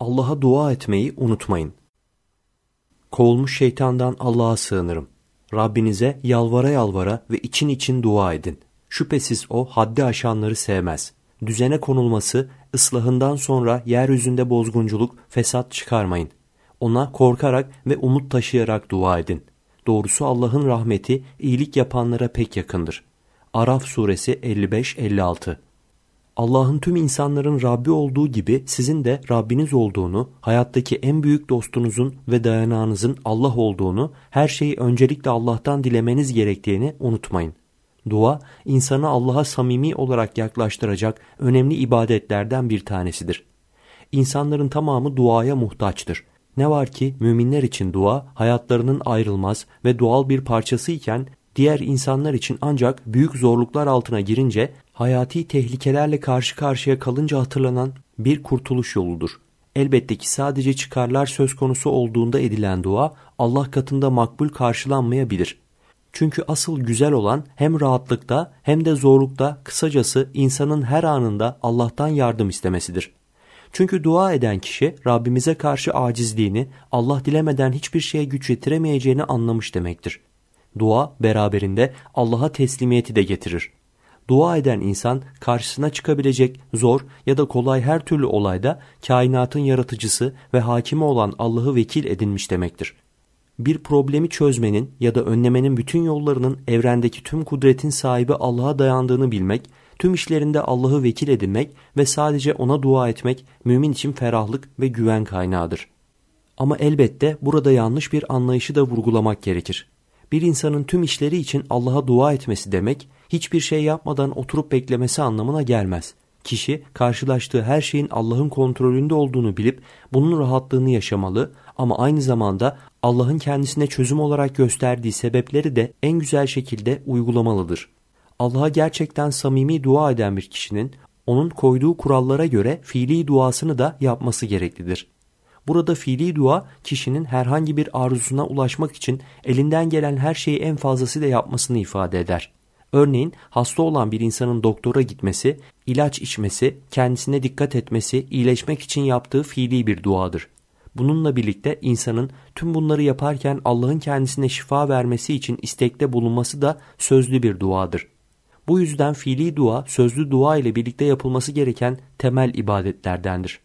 Allah'a dua etmeyi unutmayın. Kovulmuş şeytandan Allah'a sığınırım. Rabbinize yalvara yalvara ve için için dua edin. Şüphesiz o haddi aşanları sevmez. Düzene konulması, ıslahından sonra yeryüzünde bozgunculuk, fesat çıkarmayın. Ona korkarak ve umut taşıyarak dua edin. Doğrusu Allah'ın rahmeti iyilik yapanlara pek yakındır. Araf suresi 55-56 Allah'ın tüm insanların Rabbi olduğu gibi sizin de Rabbiniz olduğunu, hayattaki en büyük dostunuzun ve dayanağınızın Allah olduğunu, her şeyi öncelikle Allah'tan dilemeniz gerektiğini unutmayın. Dua, insanı Allah'a samimi olarak yaklaştıracak önemli ibadetlerden bir tanesidir. İnsanların tamamı duaya muhtaçtır. Ne var ki müminler için dua hayatlarının ayrılmaz ve doğal bir parçası iken diğer insanlar için ancak büyük zorluklar altına girince hayati tehlikelerle karşı karşıya kalınca hatırlanan bir kurtuluş yoludur. Elbette ki sadece çıkarlar söz konusu olduğunda edilen dua Allah katında makbul karşılanmayabilir. Çünkü asıl güzel olan hem rahatlıkta hem de zorlukta kısacası insanın her anında Allah'tan yardım istemesidir. Çünkü dua eden kişi Rabbimize karşı acizliğini, Allah dilemeden hiçbir şeye güç yetiremeyeceğini anlamış demektir. Dua beraberinde Allah'a teslimiyeti de getirir. Dua eden insan karşısına çıkabilecek zor ya da kolay her türlü olayda kainatın yaratıcısı ve hakimi olan Allah'ı vekil edinmiş demektir. Bir problemi çözmenin ya da önlemenin bütün yollarının evrendeki tüm kudretin sahibi Allah'a dayandığını bilmek, tüm işlerinde Allah'ı vekil edinmek ve sadece ona dua etmek mümin için ferahlık ve güven kaynağıdır. Ama elbette burada yanlış bir anlayışı da vurgulamak gerekir. Bir insanın tüm işleri için Allah'a dua etmesi demek, hiçbir şey yapmadan oturup beklemesi anlamına gelmez. Kişi karşılaştığı her şeyin Allah'ın kontrolünde olduğunu bilip bunun rahatlığını yaşamalı ama aynı zamanda Allah'ın kendisine çözüm olarak gösterdiği sebepleri de en güzel şekilde uygulamalıdır. Allah'a gerçekten samimi dua eden bir kişinin onun koyduğu kurallara göre fiili duasını da yapması gereklidir. Burada fiili dua kişinin herhangi bir arzusuna ulaşmak için elinden gelen her şeyi en fazlasıyla yapmasını ifade eder. Örneğin hasta olan bir insanın doktora gitmesi, ilaç içmesi, kendisine dikkat etmesi, iyileşmek için yaptığı fiili bir duadır. Bununla birlikte insanın tüm bunları yaparken Allah'ın kendisine şifa vermesi için istekte bulunması da sözlü bir duadır. Bu yüzden fiili dua, sözlü dua ile birlikte yapılması gereken temel ibadetlerdendir.